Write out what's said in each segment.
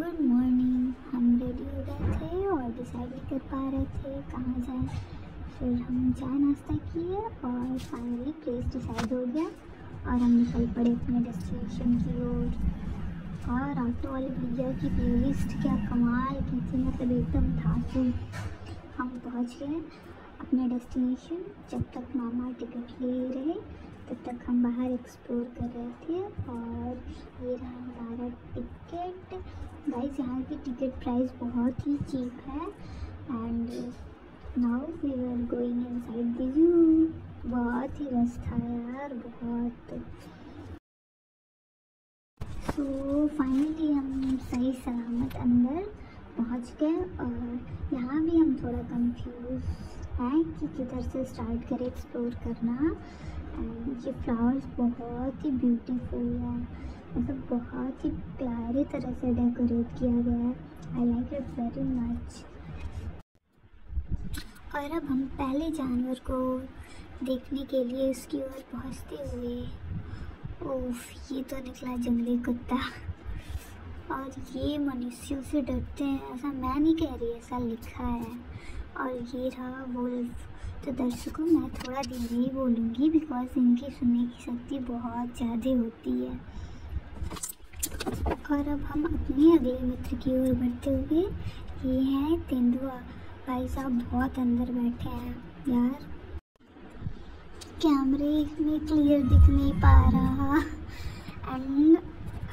Good morning. हम ready हो गए थे और डिसाइड नहीं कर पा रहे थे कहाँ जाए। फिर हम चाय नाश्ता किए और फाइनली प्लेस डिसाइड हो गया और हम निकल पड़े अपने डेस्टिनेशन की ओर। और ऑटो वाले भैया की प्लेलिस्ट क्या कमाल की थी मतलब एकदम धासु। हम पहुँच गए अपने डेस्टिनेशन जब तक मामा टिकट ले रहे तब तक हम बाहर एक्सप्लोर कर रहे थे और ये रहा हमारा टिकट गाइस यहाँ की टिकट प्राइस बहुत ही चीप है and now we are going inside the zoo बहुत ही रस था यार बहुत. सो so, फाइनली हम सही सलामत अंदर पहुँच गए और यहाँ भी हम थोड़ा कंफ्यूज हैं कि किधर से स्टार्ट करें एक्सप्लोर करना. एंड ये फ्लावर्स बहुत ही ब्यूटीफुल है। मतलब बहुत ही प्यारे तरह से डेकोरेट किया गया है। I like it very much और अब हम पहले जानवर को देखने के लिए उसकी ओर पहुँचते हुए। ओफ ये तो निकला जंगली कुत्ता। और ये मनुष्यों से डरते हैं, ऐसा मैं नहीं कह रही, ऐसा लिखा है। और ये रहा वुल्फ तो दर्शकों, मैं थोड़ा धीरे ही बोलूँगी बिकॉज़ इनकी सुनने की शक्ति बहुत ज़्यादा होती है। और अब हम अपने अगले मित्र की ओर बढ़ते हुए, ये हैं तेंदुआ। भाई साहब बहुत अंदर बैठे हैं, यार। कैमरे में क्लियर दिख नहीं पा रहा। एंड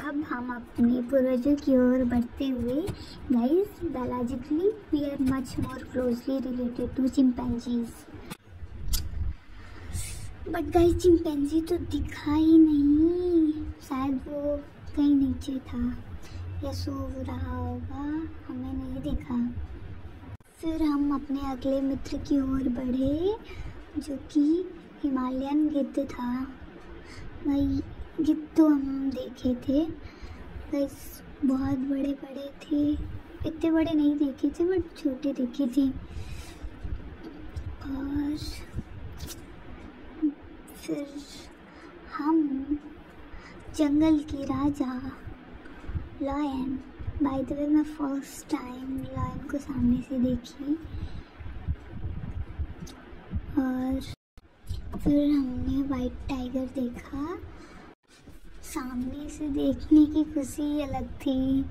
अब हम अपने पूर्वजों की ओर बढ़ते हुए guys biologically we are much more closely related to chimpanzees but guys chimpanzee तो दिखा ही नहीं। शायद वो कहीं नीचे था। या सो रहा होगा। हमें नहीं देखा। फिर हम अपने अगले मित्र की ओर बढ़े, जो कि हिमालयन गिद्ध था। भाई, गिद्ध तो हम देखे थे। बस बहुत बड़े बड़े थे। इतने बड़े नहीं देखे थे, बट छोटे देखे थे। और फिर हम जंगल के राजा लॉयन बाय द वे मैं फ़र्स्ट टाइम लॉयन को सामने से देखी। और फिर हमने वाइट टाइगर देखा। सामने से देखने की खुशी अलग थी।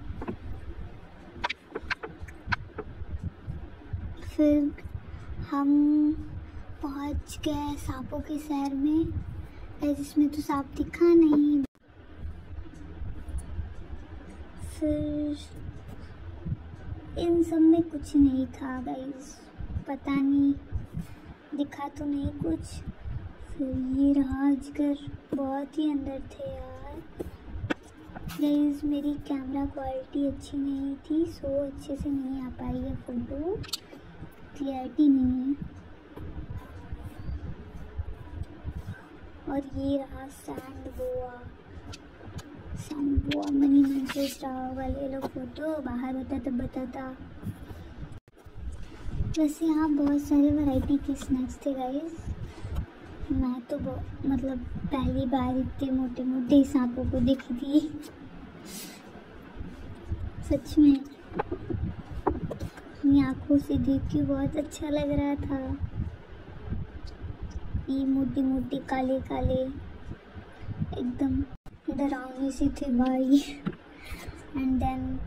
फिर हम पहुँच गए सांपों के शहर में। जिसमें तो सांप दिखा नहीं। फिर इन सब में कुछ नहीं था गाइस पता नहीं, दिखा तो नहीं कुछ। फिर ये रहा अजगर। बहुत ही अंदर थे यार। गाइस मेरी कैमरा क्वालिटी अच्छी नहीं थी सो अच्छे से नहीं आ पाई है फ़ोटो क्लियरिटी नहीं है। और ये रहा सैंड गोवा सैंड गोवा मनी मंचेस रहा वाले लोग फ़ोटो, बाहर होता तब बताता। वैसे यहाँ बहुत सारे वैरायटी के स्नैक्स थे गाइस मैं तो मतलब पहली बार इतने मोटे मोटे सांपों को देखी थी। सच में, अपनी आँखों से देख के बहुत अच्छा लग रहा था। ये मोटी मोटी काले काले, एकदम डरावने से थे भाई। एंड देन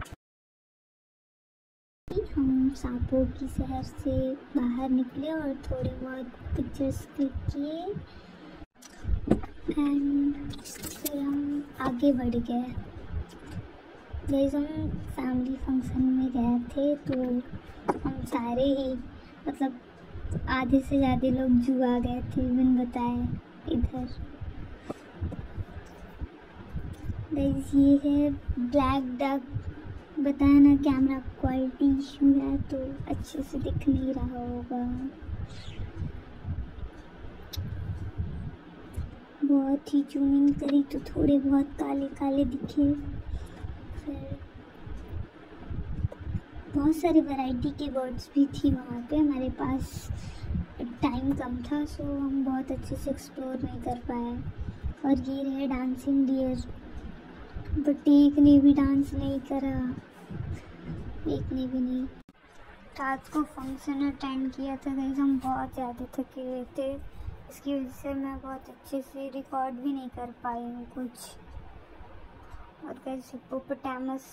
हम सांपों की शहर से बाहर निकले और थोड़े बहुत पिक्चर्स क्लिक किए। एंड फिर हम आगे बढ़ गए। जैसे हम फैमिली फ़ंक्शन में गए थे तो हम सारे ही मतलब आधे से ज़्यादा लोग जुआ गए थे बिन बताए इधर। ये है ब्लैक डक बताया ना कैमरा क्वालिटी इशू है तो अच्छे से दिख नहीं रहा होगा। बहुत ही जूमिंग करी तो थोड़े बहुत काले काले दिखे फिर बहुत सारी वैरायटी के बर्ड्स भी थी वहाँ पे। हमारे पास टाइम कम था सो हम बहुत अच्छे से एक्सप्लोर नहीं कर पाए। और ये रहे डांसिंग डियर बट एक ने भी डांस नहीं करा। एक ने भी नहीं। रात को फ़ंक्शन अटेंड किया था गई हम बहुत ज़्यादा थके हुए थे। इसकी वजह से मैं बहुत अच्छे से रिकॉर्ड भी नहीं कर पाई हूँ कुछ। और कैसे हिप्पोपोटामस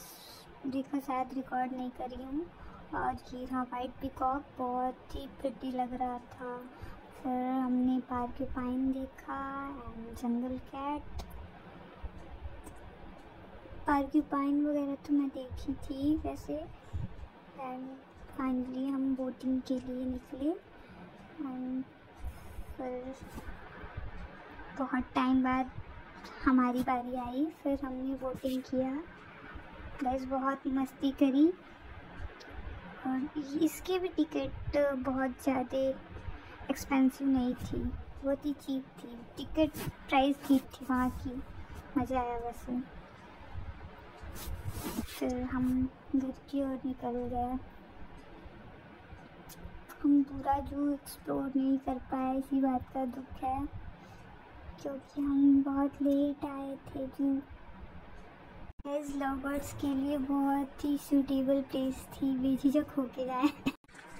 का शायद रिकॉर्ड नहीं करी हूँ। और ये हाँ वाइट पिकॉक बहुत ही प्रिटी लग रहा था। फिर हमने पार्क पाइन देखा and jungle cat porcupine वगैरह तो मैं देखी थी वैसे। एंड फाइनली हम बोटिंग के लिए निकले। एंड फिर बहुत टाइम बाद हमारी बारी आई। फिर हमने बोटिंग किया। गैस बहुत मस्ती करी। और इसके भी टिकट बहुत ज़्यादा एक्सपेंसिव नहीं थी। बहुत ही चीप थी। टिकट प्राइस ठीक थी वहाँ की। मज़ा आया वैसे। फिर हम घर की ओर निकल गए। हम पूरा जू एक्सप्लोर नहीं कर पाए, इसी बात का दुख है। क्योंकि हम बहुत लेट आए थे, जू एज लवर्स के लिए बहुत ही सूटेबल प्लेस थी, बेझिझक होके जाए।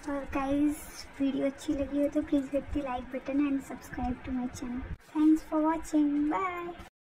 और गाइस वीडियो अच्छी लगी हो तो please hit the like button and subscribe to my channel thanks for watching bye